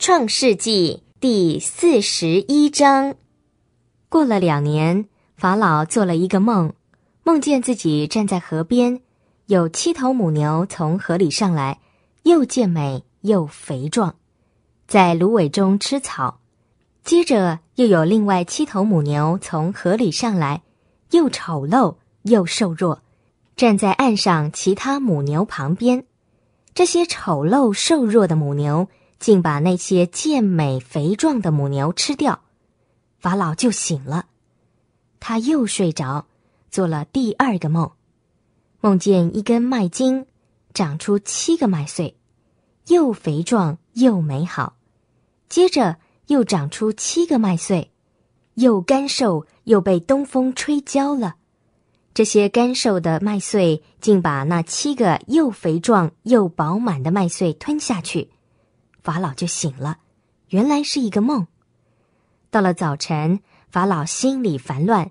创世纪第四十一章。过了两年，法老做了一个梦，梦见自己站在河边，有七头母牛从河里上来，又健美又肥壮，在芦苇中吃草。接着又有另外七头母牛从河里上来，又丑陋又瘦弱，站在岸上其他母牛旁边。这些丑陋瘦弱的母牛竟把那些健美肥壮的母牛吃掉，法老就醒了，他又睡着，做了第二个梦，梦见一根麦茎长出七个麦穗，又肥壮又美好，接着又长出七个麦穗，又干瘦又被东风吹焦了。这些干瘦的麦穗竟把那七个又肥壮又饱满的麦穗吞下去，法老就醒了，原来是一个梦。到了早晨，法老心里烦乱，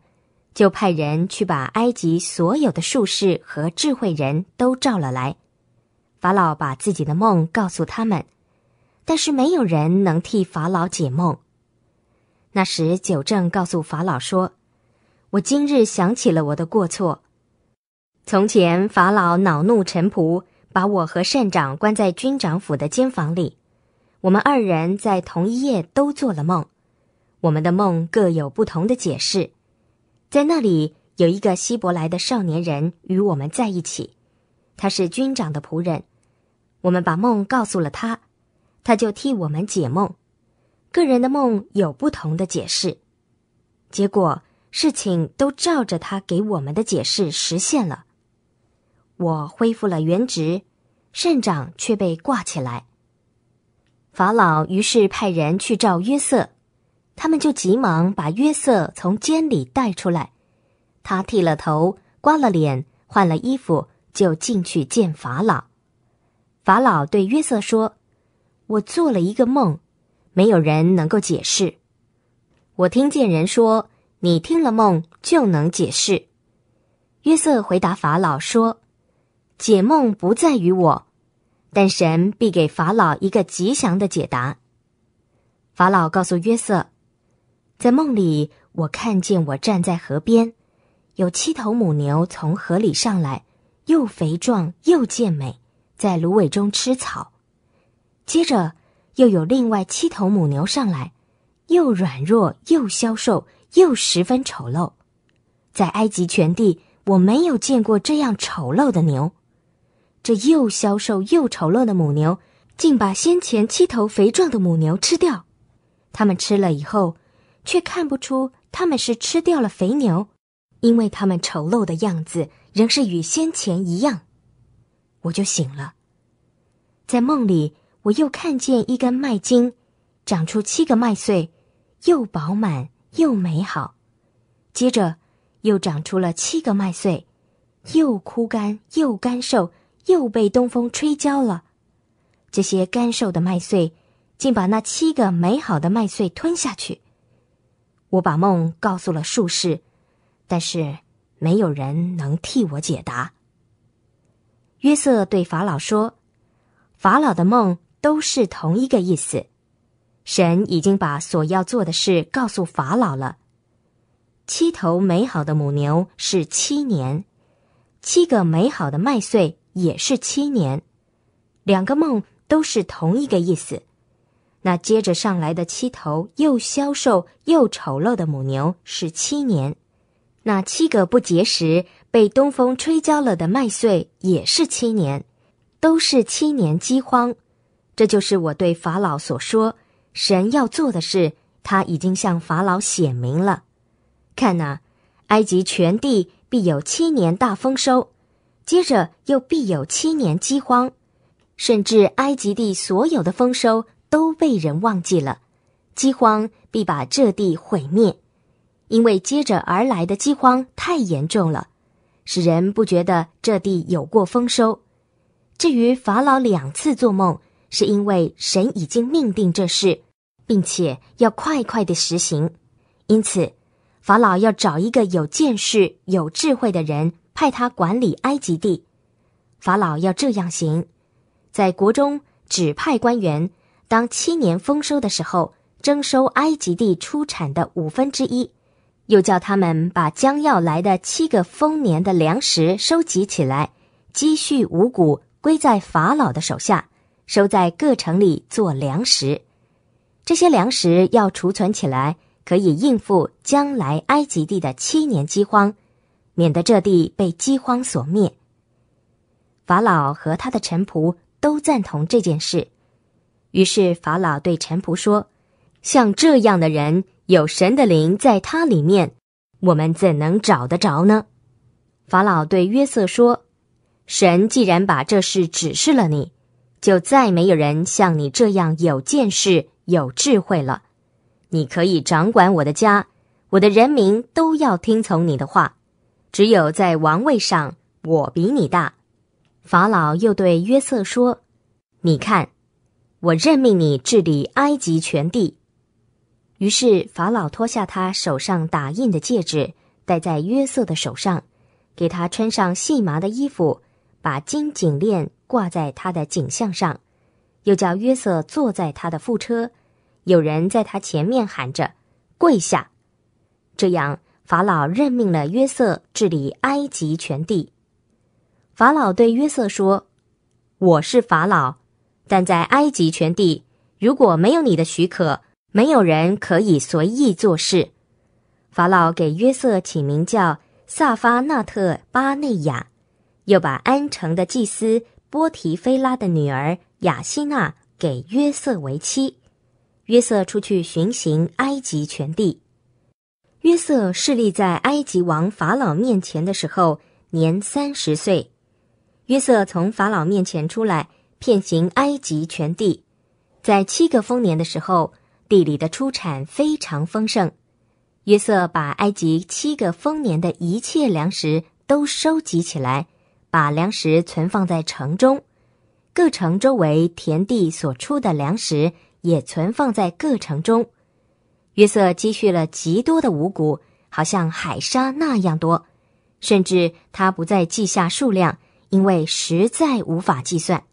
就派人去把埃及所有的术士和智慧人都召了来。法老把自己的梦告诉他们，但是没有人能替法老解梦。那时，九正告诉法老说。我今日想起了我的过错。从前法老恼怒臣仆，把我和善长关在军长府的监房里。我们二人在同一夜都做了梦，我们的梦各有不同的解释。在那里有一个希伯来的少年人与我们在一起，他是军长的仆人。我们把梦告诉了他，他就替我们解梦。个人的梦有不同的解释，结果。事情都照着他给我们的解释实现了。我恢复了原职，善长却被挂起来。法老于是派人去召约瑟，他们就急忙把约瑟从监里带出来。他剃了头，刮了脸，换了衣服，就进去见法老。法老对约瑟说：“我做了一个梦，没有人能够解释。我听见人说。”你听了梦就能解释。约瑟回答法老说：“解梦不在于我，但神必给法老一个吉祥的解答。”法老告诉约瑟：“在梦里，我看见我站在河边，有七头母牛从河里上来，又肥壮又健美，在芦苇中吃草。接着又有另外七头母牛上来，又软弱又消瘦。”又十分丑陋，在埃及全地，我没有见过这样丑陋的牛。这又消瘦又丑陋的母牛，竟把先前七头肥壮的母牛吃掉。他们吃了以后，却看不出他们是吃掉了肥牛，因为他们丑陋的样子仍是与先前一样。我就醒了，在梦里，我又看见一根麦茎，长出七个麦穗，又饱满。又美好，接着又长出了七个麦穗，又枯干又干瘦，又被东风吹焦了。这些干瘦的麦穗竟把那七个美好的麦穗吞下去。我把梦告诉了术士，但是没有人能替我解答。约瑟对法老说：“法老的梦都是同一个意思。”神已经把所要做的事告诉法老了。七头美好的母牛是七年，七个美好的麦穗也是七年，两个梦都是同一个意思。那接着上来的七头又消瘦又丑陋的母牛是七年，那七个不结实被东风吹焦了的麦穗也是七年，都是七年饥荒。这就是我对法老所说。神要做的事，他已经向法老显明了。看呐，埃及全地必有七年大丰收，接着又必有七年饥荒，甚至埃及地所有的丰收都被人忘记了。饥荒必把这地毁灭，因为接着而来的饥荒太严重了，使人不觉得这地有过丰收。至于法老两次做梦，是因为神已经命定这事。并且要快快的实行，因此法老要找一个有见识、有智慧的人，派他管理埃及地。法老要这样行，在国中指派官员，当七年丰收的时候，征收埃及地出产的五分之一，又叫他们把将要来的七个丰年的粮食收集起来，积蓄五谷归在法老的手下，收在各城里做粮食。这些粮食要储存起来，可以应付将来埃及地的七年饥荒，免得这地被饥荒所灭。法老和他的臣仆都赞同这件事。于是法老对臣仆说：“像这样的人，有神的灵在他里面，我们怎能找得着呢？”法老对约瑟说：“神既然把这事指示了你，就再没有人像你这样有见识、有智慧了。你可以掌管我的家，我的人民都要听从你的话。只有在王位上，我比你大。”法老又对约瑟说：“你看。”我任命你治理埃及全地。于是法老脱下他手上打印的戒指，戴在约瑟的手上，给他穿上细麻的衣服，把金颈链挂在他的颈项上，又叫约瑟坐在他的副车。有人在他前面喊着：“跪下！”这样，法老任命了约瑟治理埃及全地。法老对约瑟说：“我是法老。”但在埃及全地，如果没有你的许可，没有人可以随意做事。法老给约瑟起名叫萨发纳特巴内亚，又把安城的祭司波提菲拉的女儿雅西娜给约瑟为妻。约瑟出去巡行埃及全地。约瑟侍立在埃及王法老面前的时候，年三十岁。约瑟从法老面前出来。遍行埃及全地，在七个丰年的时候，地里的出产非常丰盛。约瑟把埃及七个丰年的一切粮食都收集起来，把粮食存放在城中，各城周围田地所出的粮食也存放在各城中。约瑟积蓄了极多的五谷，好像海沙那样多，甚至他不再记下数量，因为实在无法计算。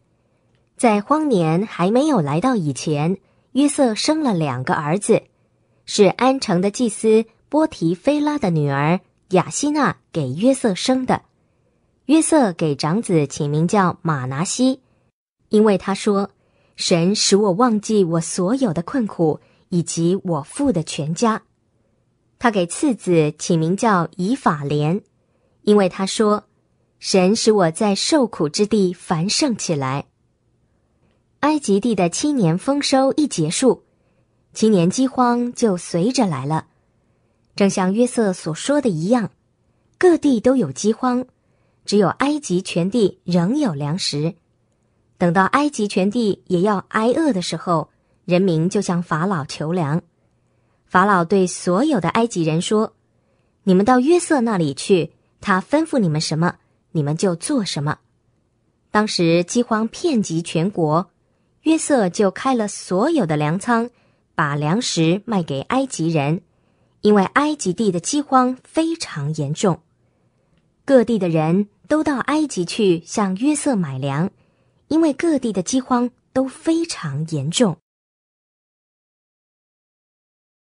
在荒年还没有来到以前，约瑟生了两个儿子，是安城的祭司波提菲拉的女儿雅西娜给约瑟生的。约瑟给长子起名叫马拿西，因为他说：“神使我忘记我所有的困苦以及我父的全家。”他给次子起名叫以法莲，因为他说：“神使我在受苦之地繁盛起来。”埃及地的七年丰收一结束，七年饥荒就随着来了。正像约瑟所说的一样，各地都有饥荒，只有埃及全地仍有粮食。等到埃及全地也要挨饿的时候，人民就向法老求粮。法老对所有的埃及人说：“你们到约瑟那里去，他吩咐你们什么，你们就做什么。”当时饥荒遍及全国。约瑟就开了所有的粮仓，把粮食卖给埃及人，因为埃及地的饥荒非常严重。各地的人都到埃及去向约瑟买粮，因为各地的饥荒都非常严重。